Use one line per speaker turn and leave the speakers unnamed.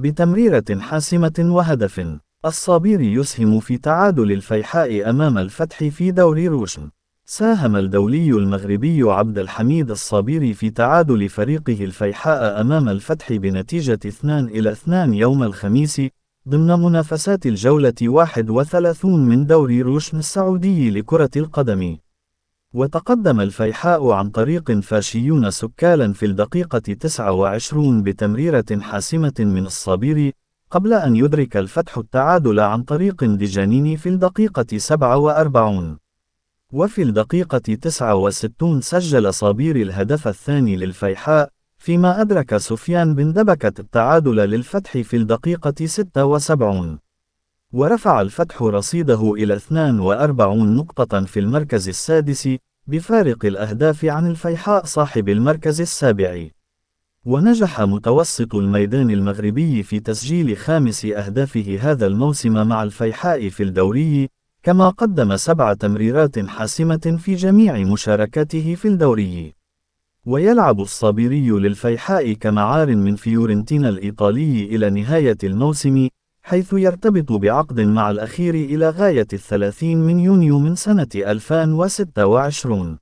بتمريرة حاسمة وهدف. الصابيري يسهم في تعادل الفيحاء أمام الفتح في دوري روشن ساهم الدولي المغربي عبد الحميد الصابيري في تعادل فريقه الفيحاء أمام الفتح بنتيجة 2 إلى 2 يوم الخميس ضمن منافسات الجولة 31 من دوري روشن السعودي لكرة القدم. وتقدم الفيحاء عن طريق فاشيون ساكالا في الدقيقة 29 بتمريرة حاسمة من الصابيري قبل أن يدرك الفتح التعادل عن طريق دجانيني في الدقيقة 47 وفي الدقيقة 69 سجل صابير الهدف الثاني للفيحاء فيما أدرك سفيان بن دبكة التعادل للفتح في الدقيقة 76 ورفع الفتح رصيده إلى 42 نقطة في المركز السادس بفارق الأهداف عن الفيحاء صاحب المركز السابع. ونجح متوسط الميدان المغربي في تسجيل خامس أهدافه هذا الموسم مع الفيحاء في الدوري كما قدم سبع تمريرات حاسمة في جميع مشاركاته في الدوري. ويلعب الصابري للفيحاء كمعار من فيورنتينا الإيطالي إلى نهاية الموسم حيث يرتبط بعقد مع الأخير إلى غاية الثلاثين من يونيو من سنة 2026